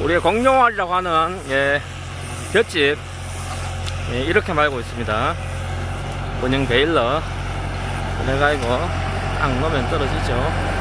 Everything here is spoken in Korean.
우리가 공룡알이라고 하는 예, 볏집 예, 이렇게 말고 있습니다. 본영 베일러 내가 이거 딱 놓으면 떨어지죠.